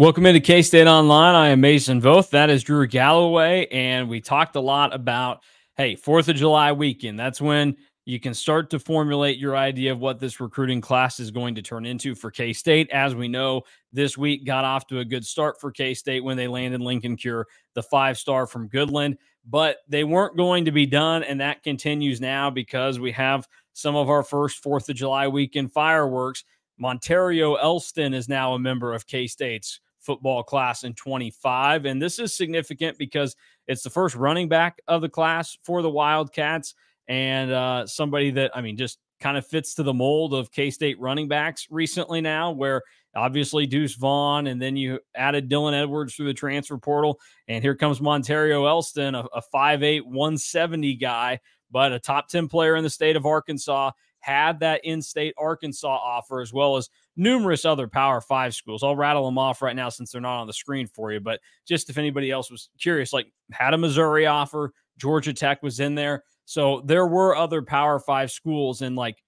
Welcome into K State Online. I am Mason Voth. That is Drew Galloway. And we talked a lot about, hey, 4th of July weekend. That's when you can start to formulate your idea of what this recruiting class is going to turn into for K State. As we know, this week got off to a good start for K State when they landed Linkon Cure, the five star from Goodland, but they weren't going to be done. And that continues now because we have some of our first 4th of July weekend fireworks. Monterrio Elston is now a member of K State's football class in 25. And this is significant because it's the first running back of the class for the Wildcats and uh, somebody that, I mean, just kind of fits to the mold of K State running backs recently now, where obviously Deuce Vaughn, and then you added Dylan Edwards through the transfer portal. And here comes Monterrio Elston, a, a 5'8, 170 guy, but a top 10 player in the state of Arkansas had that in state Arkansas offer, as well as numerous other Power Five schools. I'll rattle them off right now since they're not on the screen for you. But just if anybody else was curious, like had a Missouri offer, Georgia Tech was in there. So there were other Power Five schools and like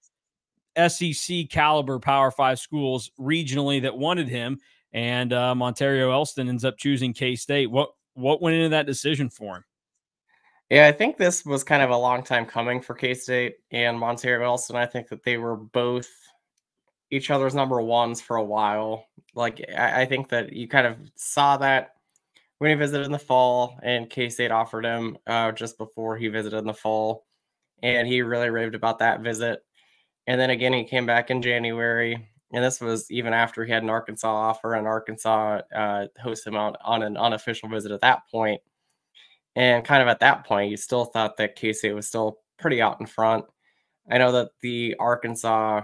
SEC caliber Power Five schools regionally that wanted him. And uh, Monterrio Elston ends up choosing K State. What what went into that decision for him? Yeah, I think this was kind of a long time coming for K State and Monterrio Elston. I think that they were both each other's number ones for a while. Like, I, I think that you kind of saw that when he visited in the fall, and K State offered him uh, just before he visited in the fall. And he really raved about that visit. And then again, he came back in January. And this was even after he had an Arkansas offer, and Arkansas uh, hosted him out on an unofficial visit at that point. And kind of at that point, you still thought that K State was still pretty out in front. I know that the Arkansas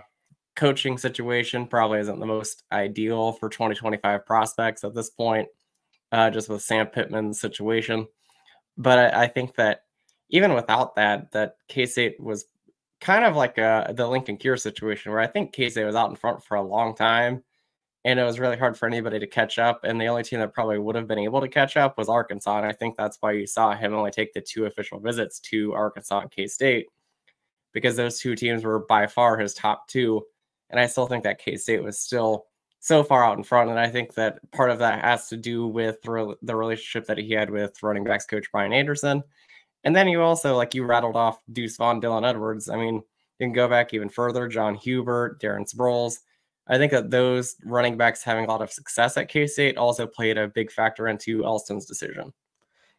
coaching situation probably isn't the most ideal for 2025 prospects at this point, uh, just with Sam Pittman's situation. But I, I think that even without that, that K State was kind of like a, the Linkon Cure situation where I think K State was out in front for a long time and it was really hard for anybody to catch up. And the only team that probably would have been able to catch up was Arkansas. And I think that's why you saw him only take the two official visits to Arkansas and K State, because those two teams were by far his top two. And I still think that K State was still so far out in front. And I think that part of that has to do with the relationship that he had with running backs coach Brian Anderson. And then you also, like you rattled off Deuce Vaughn, Dylan Edwards. I mean, you can go back even further John Hubert, Darren Sproles I think that those running backs having a lot of success at K State also played a big factor into Elston's decision.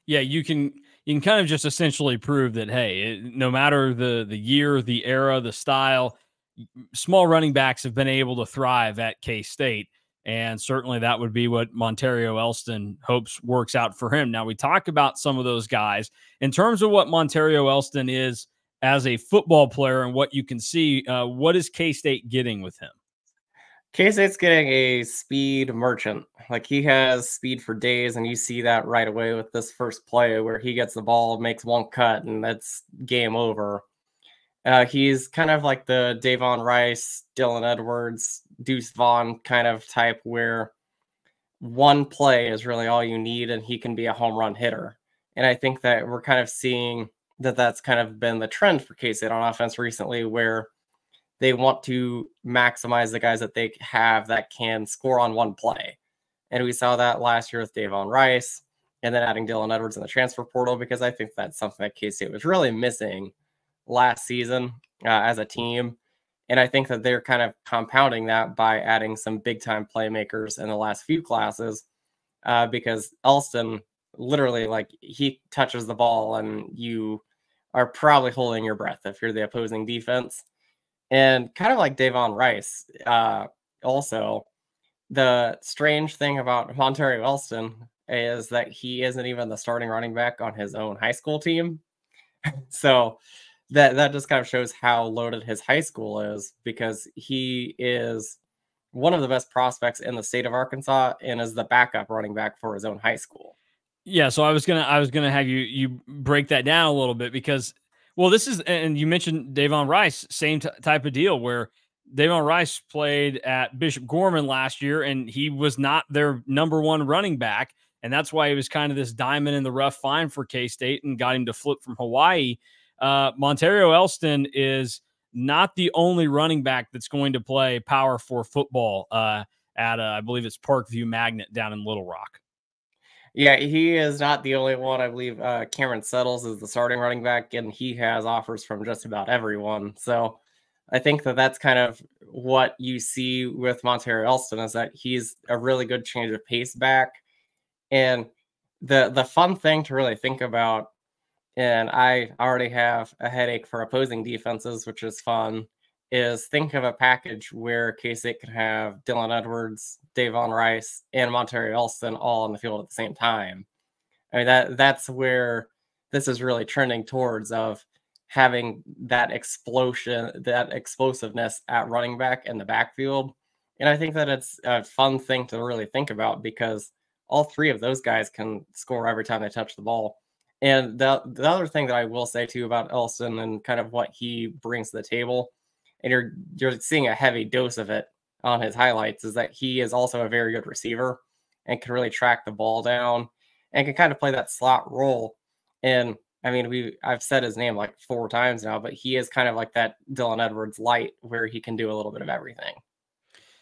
Yeah, you can you can kind of just essentially prove that hey, it, no matter the the year, the era, the style, small running backs have been able to thrive at K State. And certainly that would be what Monterrio Elston hopes works out for him. Now, we talk about some of those guys in terms of what Monterrio Elston is as a football player and what you can see. Uh, what is K State getting with him? K State's getting a speed merchant. Like he has speed for days, and you see that right away with this first play where he gets the ball, makes one cut, and that's game over. Uh, he's kind of like the Davon Rice, Dylan Edwards, Deuce Vaughn kind of type where one play is really all you need, and he can be a home run hitter. And I think that we're kind of seeing that that's kind of been the trend for K State on offense recently, where they want to maximize the guys that they have that can score on one play. And we saw that last year with Davon Rice and then adding Dylan Edwards in the transfer portal because I think that's something that K State was really missing last season uh, as a team. And I think that they're kind of compounding that by adding some big time playmakers in the last few classes uh, because Elston literally, like, he touches the ball and you are probably holding your breath if you're the opposing defense. And kind of like Davon Rice, uh, also, the strange thing about Monterrio Elston is that he isn't even the starting running back on his own high school team. so that that just kind of shows how loaded his high school is because he is one of the best prospects in the state of Arkansas and is the backup running back for his own high school. Yeah, so I was gonna I was gonna have you you break that down a little bit because well, this is, and you mentioned Davon Rice, same t- type of deal where Davon Rice played at Bishop Gorman last year, and he was not their number one running back. And that's why he was kind of this diamond in the rough find for K State and got him to flip from Hawaii. Uh, Monterrio Elston is not the only running back that's going to play Power Four football. Uh, at, uh, I believe it's Parkview Magnet down in Little Rock. Yeah, he is not the only one. I believe uh, Cameron Settles is the starting running back, and he has offers from just about everyone. So I think that that's kind of what you see with Monterrio Elston is that he's a really good change of pace back. And the the fun thing to really think about, and I already have a headache for opposing defenses, which is fun, is think of a package where K-State could have Dylan Edwards, Davon Rice, and Monterrio Elston all on the field at the same time. I mean that that's where this is really trending towards of having that explosion, that explosiveness at running back in the backfield. And I think that it's a fun thing to really think about because all three of those guys can score every time they touch the ball. And the the other thing that I will say too about Elston and kind of what he brings to the table, and you're you're seeing a heavy dose of it on his highlights, is that he is also a very good receiver and can really track the ball down and can kind of play that slot role. And I mean, we I've said his name like four times now, but he is kind of like that Dylan Edwards light where he can do a little bit of everything.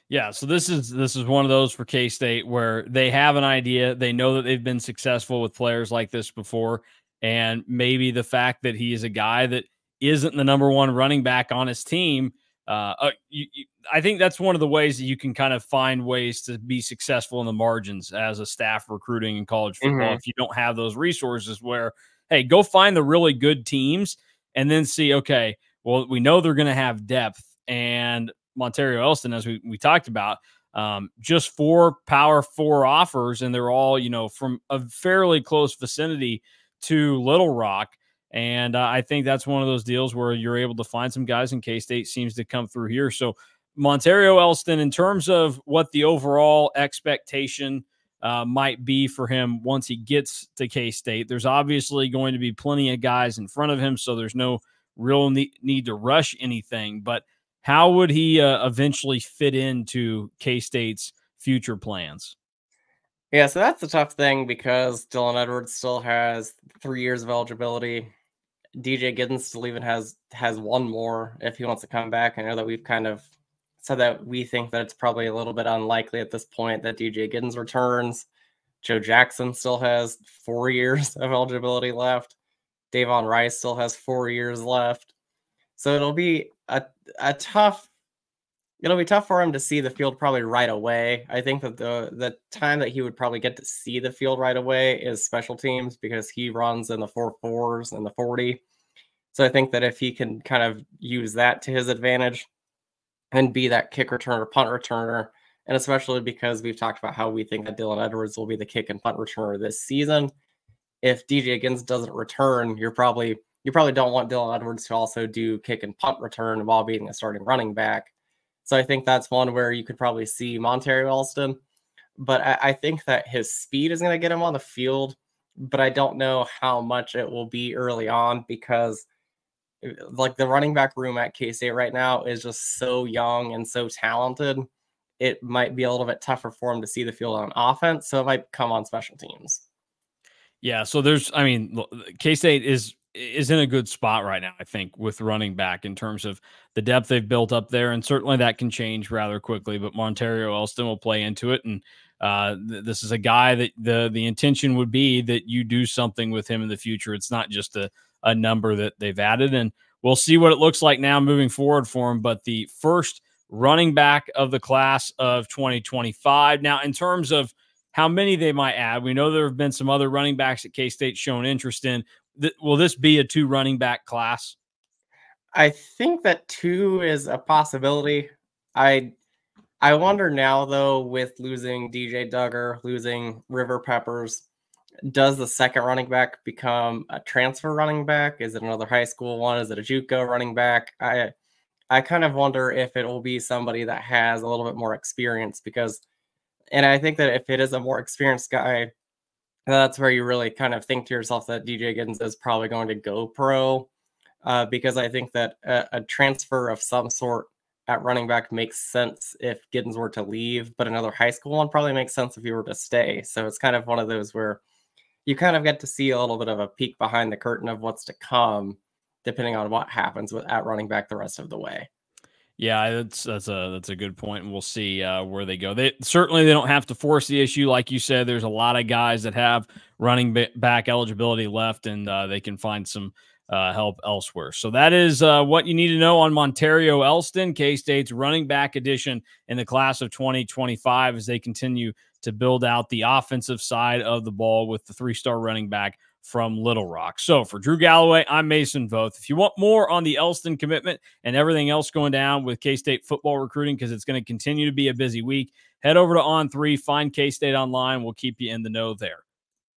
Yeah, so this is this is one of those for K State where they have an idea, they know that they've been successful with players like this before, and maybe the fact that he is a guy that isn't the number one running back on his team. Uh, uh you, you, I think that's one of the ways that you can kind of find ways to be successful in the margins as a staff recruiting in college football. Mm-hmm. If you don't have those resources, where hey, go find the really good teams and then see, okay, well, we know they're going to have depth. And Monterrio Elston, as we, we talked about, um, just four power four offers, and they're all, you know, from a fairly close vicinity to Little Rock. And uh, I think that's one of those deals where you're able to find some guys in K State seems to come through here. So, Monterrio Elston, in terms of what the overall expectation uh, might be for him once he gets to K State. There's obviously going to be plenty of guys in front of him, so there's no real need, to rush anything. But how would he uh, eventually fit into K State's future plans? Yeah, so that's the tough thing because Dylan Edwards still has three years of eligibility. DJ Giddens still even has has one more if he wants to come back. I know that we've kind of said that we think that it's probably a little bit unlikely at this point that DJ Giddens returns. Joe Jackson still has four years of eligibility left. Davon Rice still has four years left. So it'll be a, a tough it'll be tough for him to see the field probably right away. I think that the the time that he would probably get to see the field right away is special teams because he runs in the four fours and the 40. So I think that if he can kind of use that to his advantage, and be that kick returner, punt returner. And especially because we've talked about how we think that Dylan Edwards will be the kick and punt returner this season. If DJ Giddens doesn't return, you're probably you probably don't want Dylan Edwards to also do kick and punt return while being a starting running back. So I think that's one where you could probably see Monterrio Elston. But I, I think that his speed is going to get him on the field. But I don't know how much it will be early on because eh, – like the running back room at K State right now is just so young and so talented. It might be a little bit tougher for him to see the field on offense, so it might come on special teams. Yeah, so there's, I mean, K State is is in a good spot right now. I think with running back in terms of the depth they've built up there, and certainly that can change rather quickly. But Monterrio Elston will play into it, and uh, th- this is a guy that the the intention would be that you do something with him in the future. It's not just a a number that they've added. And we'll see what it looks like now moving forward for him. But the first running back of the class of 2025. Now, in terms of how many they might add, we know there have been some other running backs at K State shown interest in. Th- will this be a two running back class? I think that two is a possibility. I I wonder now though, with losing DJ Dugger, losing River Peppers, does the second running back become a transfer running back? Is it another high school one? Is it a JUCO running back? I I kind of wonder if it will be somebody that has a little bit more experience because, and I think that if it is a more experienced guy, that's where you really kind of think to yourself that DJ Giddens is probably going to go pro, uh, because I think that a, a transfer of some sort at running back makes sense if Giddens were to leave, but another high school one probably makes sense if he were to stay. So it's kind of one of those where you kind of get to see a little bit of a peek behind the curtain of what's to come, depending on what happens with at running back the rest of the way. Yeah, that's that's a that's a good point, and we'll see uh, where they go. They certainly they don't have to force the issue, like you said. There's a lot of guys that have running back eligibility left, and uh, they can find some uh, help elsewhere. So that is uh, what you need to know on Monterrio Elston, K State's running back addition in the class of 2025, as they continue to build out the offensive side of the ball with the three star running back from Little Rock. So for Drew Galloway, I'm Mason Voth. If you want more on the Elston commitment and everything else going down with K State football recruiting, because it's going to continue to be a busy week, head over to On3, find K State online. We'll keep you in the know there.